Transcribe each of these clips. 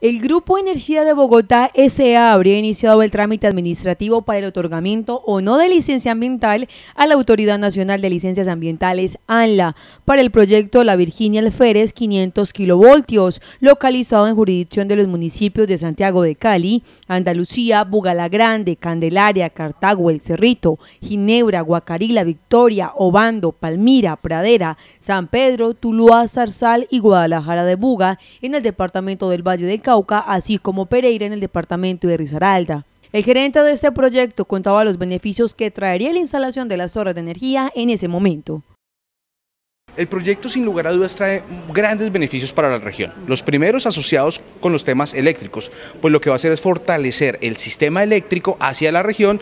El Grupo Energía de Bogotá SA habría iniciado el trámite administrativo para el otorgamiento o no de licencia ambiental a la Autoridad Nacional de Licencias Ambientales, ANLA, para el proyecto La Virginia Alférez 500 kilovoltios, localizado en jurisdicción de los municipios de Santiago de Cali, Andalucía, Bugalagrande, Candelaria, Cartago, El Cerrito, Ginebra, Guacarila, Victoria, Obando, Palmira, Pradera, San Pedro, Tuluá, Zarzal y Guadalajara de Buga, en el departamento del Valle del Cauca, así como Pereira en el departamento de Risaralda. El gerente de este proyecto contaba los beneficios que traería la instalación de las torres de energía en ese momento. El proyecto sin lugar a dudas trae grandes beneficios para la región. Los primeros asociados con los temas eléctricos, pues lo que va a hacer es fortalecer el sistema eléctrico hacia la región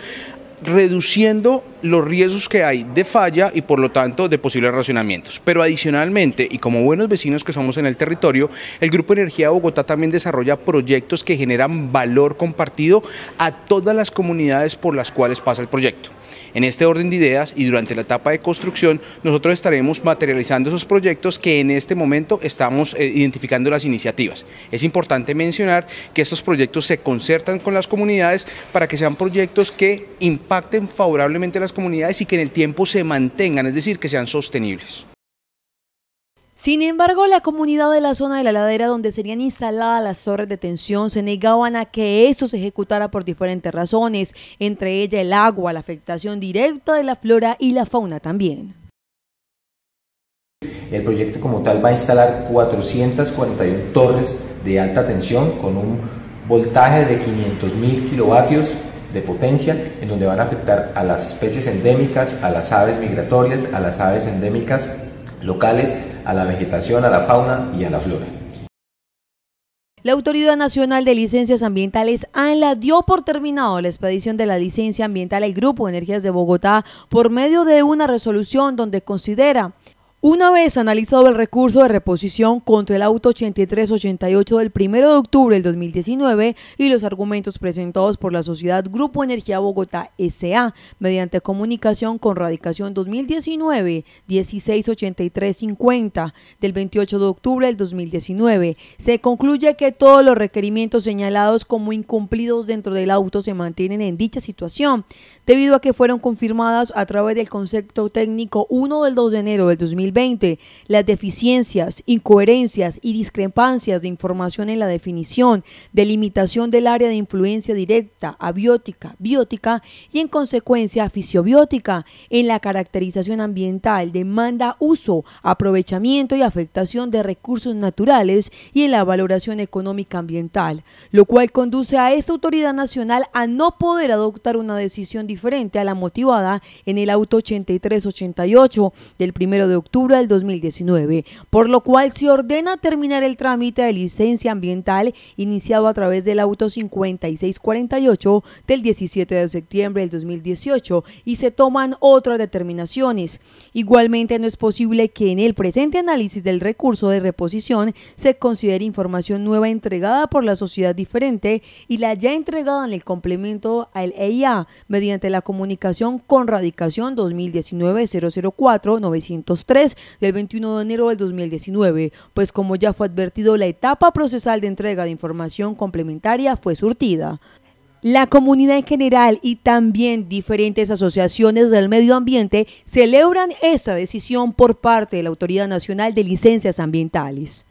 reduciendo los riesgos que hay de falla y por lo tanto de posibles racionamientos. Pero adicionalmente, y como buenos vecinos que somos en el territorio, el Grupo Energía Bogotá también desarrolla proyectos que generan valor compartido a todas las comunidades por las cuales pasa el proyecto. En este orden de ideas y durante la etapa de construcción, nosotros estaremos materializando esos proyectos que en este momento estamos eh, identificando las iniciativas. Es importante mencionar que estos proyectos se concertan con las comunidades para que sean proyectos que impacten favorablemente a las comunidades y que en el tiempo se mantengan, es decir, que sean sostenibles. Sin embargo, la comunidad de la zona de la ladera donde serían instaladas las torres de tensión se negaban a que esto se ejecutara por diferentes razones, entre ellas el agua, la afectación directa de la flora y la fauna también. El proyecto como tal va a instalar 441 torres de alta tensión con un voltaje de 500.000 kilovatios de potencia, en donde van a afectar a las especies endémicas, a las aves migratorias, a las aves endémicas locales, a la vegetación, a la fauna y a la flora. La Autoridad Nacional de Licencias Ambientales ANLA dio por terminado la expedición de la licencia ambiental al Grupo Energías de Bogotá por medio de una resolución donde considera una vez analizado el recurso de reposición contra el auto 8388 del 1 de octubre del 2019 y los argumentos presentados por la sociedad Grupo Energía Bogotá SA mediante comunicación con radicación 2019 168350 del 28 de octubre del 2019, se concluye que todos los requerimientos señalados como incumplidos dentro del auto se mantienen en dicha situación, debido a que fueron confirmadas a través del concepto técnico 1 del 2 de enero del 2019 las deficiencias, incoherencias y discrepancias de información en la definición, delimitación del área de influencia directa, abiótica, biótica y en consecuencia fisiobiótica en la caracterización ambiental, demanda, uso, aprovechamiento y afectación de recursos naturales y en la valoración económica ambiental, lo cual conduce a esta autoridad nacional a no poder adoptar una decisión diferente a la motivada en el auto 8388 del 1 de octubre del 2019, por lo cual se ordena terminar el trámite de licencia ambiental iniciado a través del auto 5648 del 17 de septiembre del 2018 y se toman otras determinaciones. Igualmente no es posible que en el presente análisis del recurso de reposición se considere información nueva entregada por la sociedad diferente y la ya entregada en el complemento al EIA mediante la comunicación con radicación 2019 004 903 del 21 de enero del 2019, pues como ya fue advertido, la etapa procesal de entrega de información complementaria fue surtida. La comunidad en general y también diferentes asociaciones del medio ambiente celebran esa decisión por parte de la Autoridad Nacional de Licencias Ambientales.